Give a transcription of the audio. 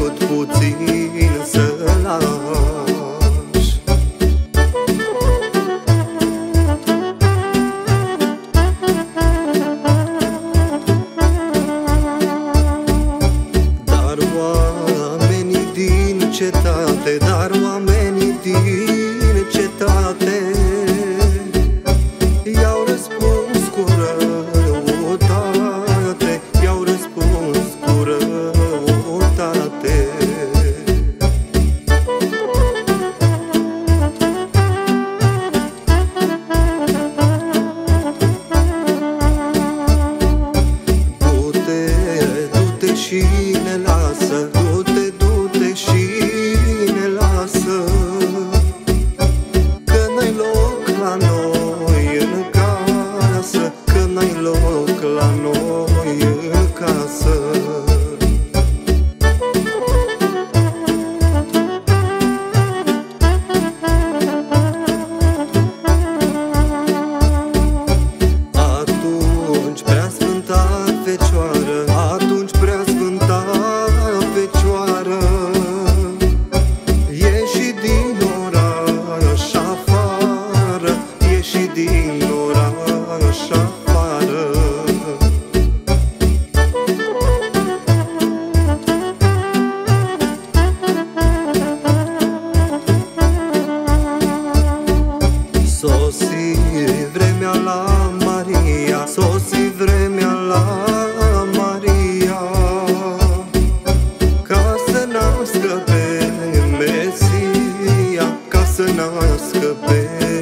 vrut puțin să lași Dar oamenii din cetate Dar oamenii din cetate cunoască pe